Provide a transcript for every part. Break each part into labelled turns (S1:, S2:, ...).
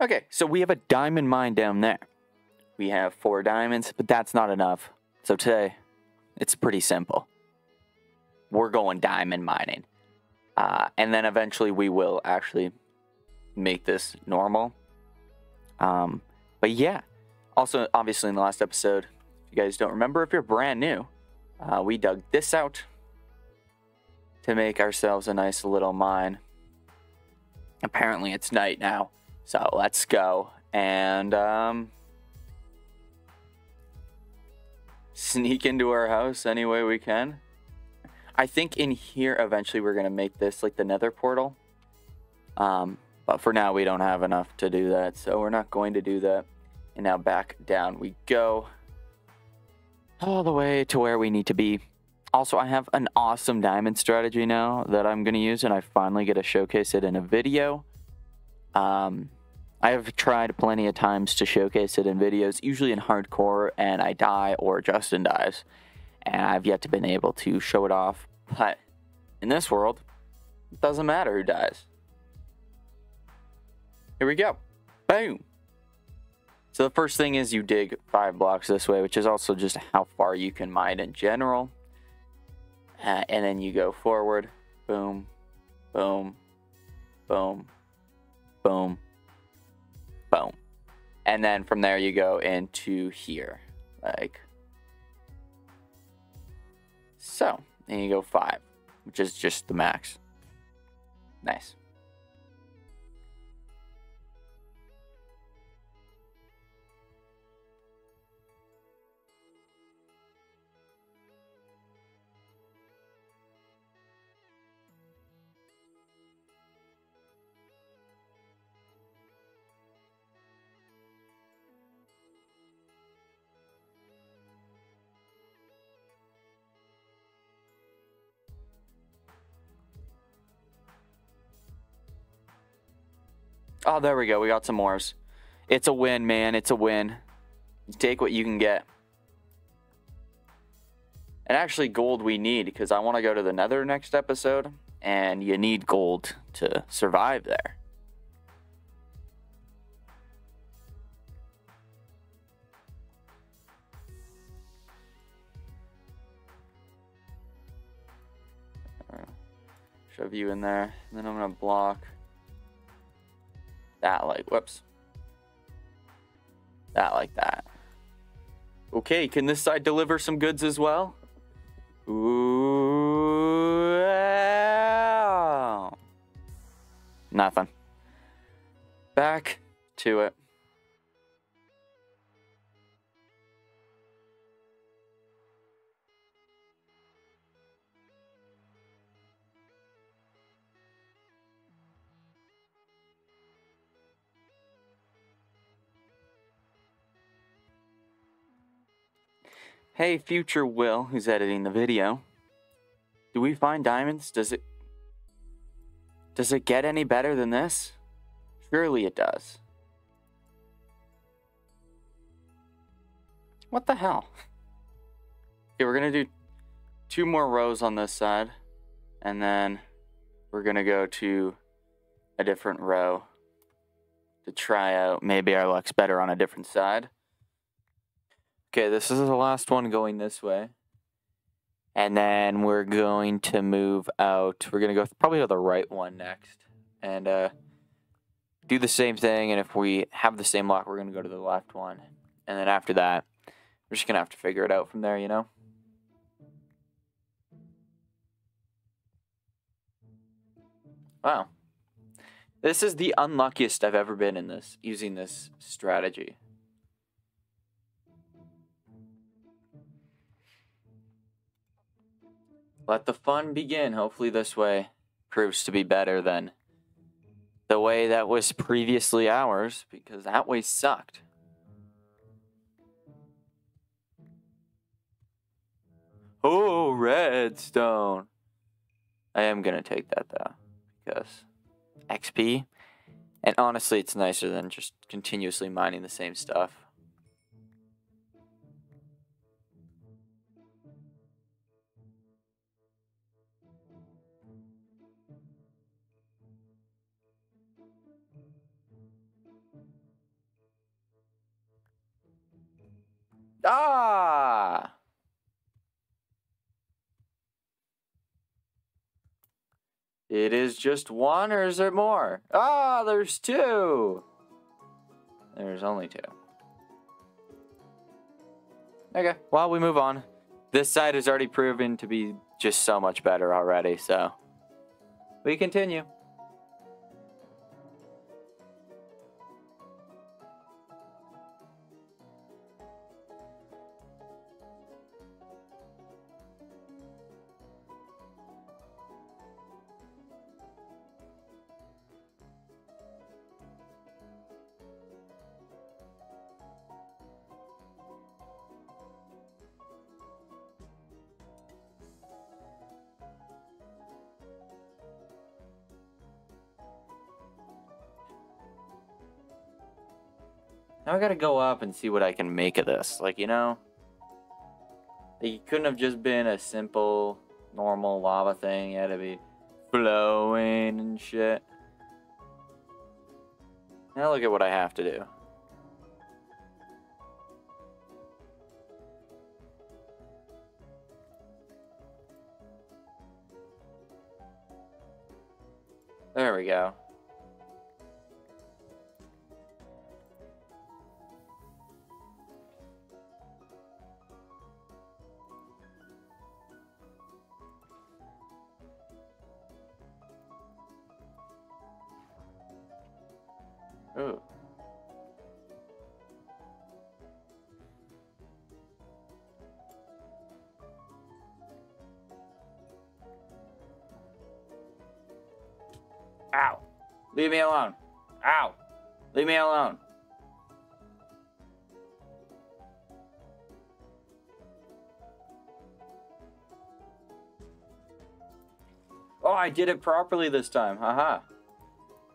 S1: Okay, so we have a diamond mine down there. We have four diamonds, but that's not enough. So today, it's pretty simple. We're going diamond mining. Uh, and then eventually we will actually make this normal. Um, but yeah. Also, obviously, in the last episode, if you guys don't remember, if you're brand new, uh, we dug this out to make ourselves a nice little mine. Apparently, it's night now. So let's go and um, sneak into our house any way we can. I think in here eventually we're gonna make this like the nether portal. Um, but for now we don't have enough to do that, so we're not going to do that. And now back down we go. All the way to where we need to be. Also, I have an awesome diamond strategy now that I'm going to use, and I finally get to showcase it in a video. Um, I have tried plenty of times to showcase it in videos, usually in hardcore, and I die or Justin dies. And I've yet to been able to show it off. But in this world, it doesn't matter who dies. Here we go. Boom. So the first thing is you dig five blocks this way, which is also just how far you can mine in general. Uh, and then you go forward. Boom, boom, boom, boom, boom. And then from there you go into here. Like so. And you go five, which is just the max. Nice. Oh, there we go. We got some mores. It's a win, man. It's a win. Take what you can get. And actually, gold we need because I want to go to the nether next episode, and you need gold to survive there. Shove you in there, and then I'm gonna block that like whoops. That like that. Okay can this side deliver some goods as well? Ooh, nothing. Back to it Hey, future Will, who's editing the video. Do we find diamonds? Does it... Does it get any better than this? Surely it does. What the hell? Okay, we're gonna do two more rows on this side. And then we're gonna go to a different row to try out maybe our luck's better on a different side. Okay, this is the last one going this way. And then we're going to move out. We're going to go probably to the right one next. And uh, do the same thing. And if we have the same lock, we're going to go to the left one. And then after that, we're just going to have to figure it out from there, you know? Wow. This is the unluckiest I've ever been in this, using this strategy. Let the fun begin. Hopefully, this way proves to be better than the way that was previously ours, because that way sucked. Oh, redstone. I am going to take that though, because XP. And honestly, it's nicer than just continuously mining the same stuff. Ah! It is just one, or is there more? Ah, there's two! There's only two. Okay, well, we move on. This side has already proven to be just so much better already, so we continue. Now I gotta go up and see what I can make of this. Like, you know, it couldn't have just been a simple, normal lava thing. It had to be flowing and shit. Now look at what I have to do. There we go. Ow. Leave me alone. Ow. Leave me alone. Oh, I did it properly this time. Haha.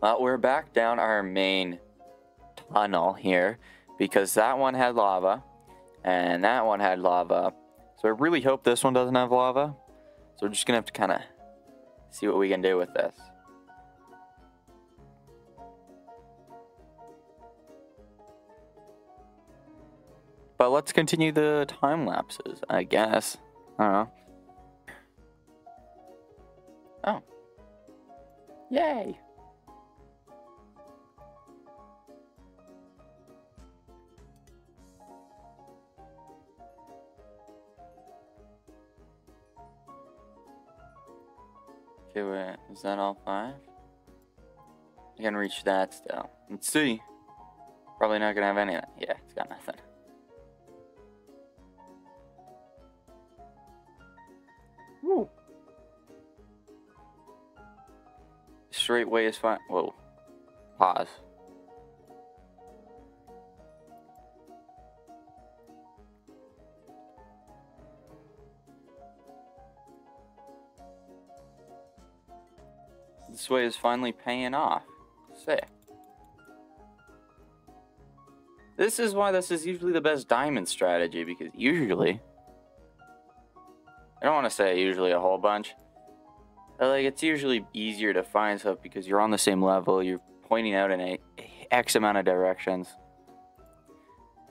S1: Well, we're back down our main tunnel here because that one had lava and that one had lava. So I really hope this one doesn't have lava. So we're just gonna have to kind of see what we can do with this. But let's continue the time lapses, I guess. I don't know. Oh. Yay! Okay, wait. Is that all five? I can reach that still. Let's see. Probably not gonna have any of that. Yeah, it's got nothing. Straight way is fine. Whoa. Pause. This way is finally paying off. Sick. This is why this is usually the best diamond strategy, because usually... I don't want to say usually a whole bunch. But like, it's usually easier to find stuff because you're on the same level, you're pointing out in a X amount of directions.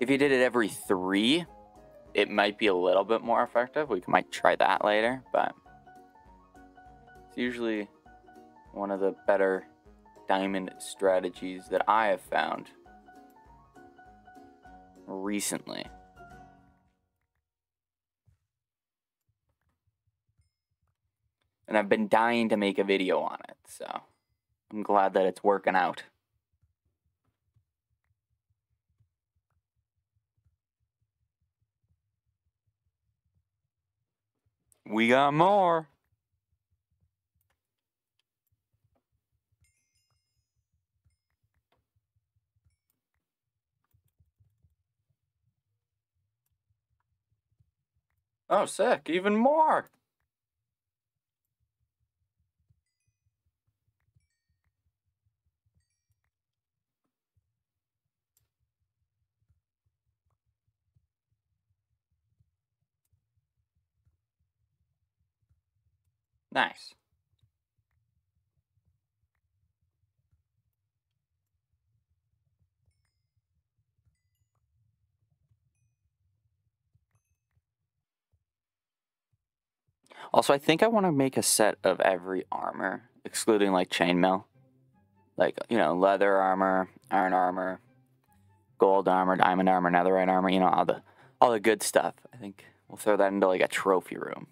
S1: If you did it every three, it might be a little bit more effective. We might try that later, but... It's usually one of the better diamond strategies that I have found recently. And I've been dying to make a video on it, so I'm glad that it's working out. We got more. Oh, sick. Even more. Nice. Also, I think I want to make a set of every armor, excluding like chainmail. Like, you know, leather armor, iron armor, gold armor, diamond armor, netherite armor, you know, all the all the good stuff. I think we'll throw that into like a trophy room.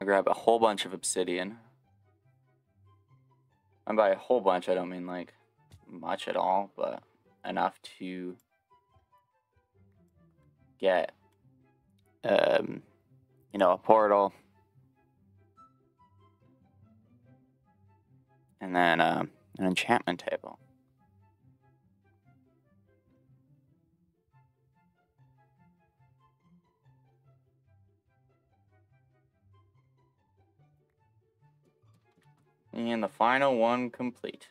S1: I grab a whole bunch of obsidian. And by a whole bunch, I don't mean like much at all, but enough to get, um, you know, a portal. And then um, an enchantment table. And the final one complete.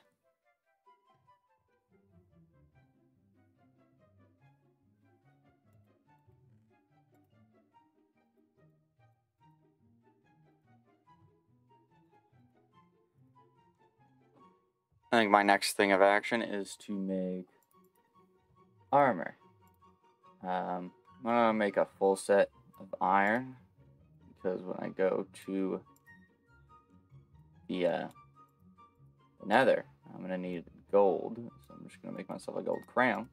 S1: I think my next thing of action is to make armor. Um, I'm gonna make a full set of iron because when I go to the, uh, the nether, I'm gonna need gold. So I'm just gonna make myself a gold crown.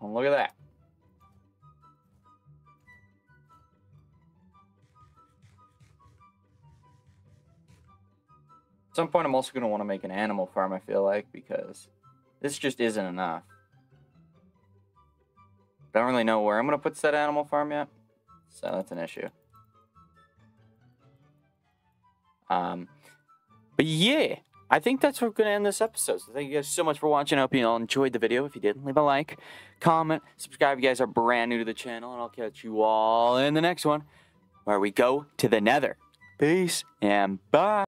S1: And look at that. At some point, I'm also going to want to make an animal farm, I feel like, because this just isn't enough. Don't really know where I'm going to put said animal farm yet, so that's an issue. Um, but yeah, I think that's where we're going to end this episode. So thank you guys so much for watching. I hope you all enjoyed the video. If you did, leave a like, comment, subscribe if you guys are brand new to the channel, and I'll catch you all in the next one where we go to the nether. Peace and bye.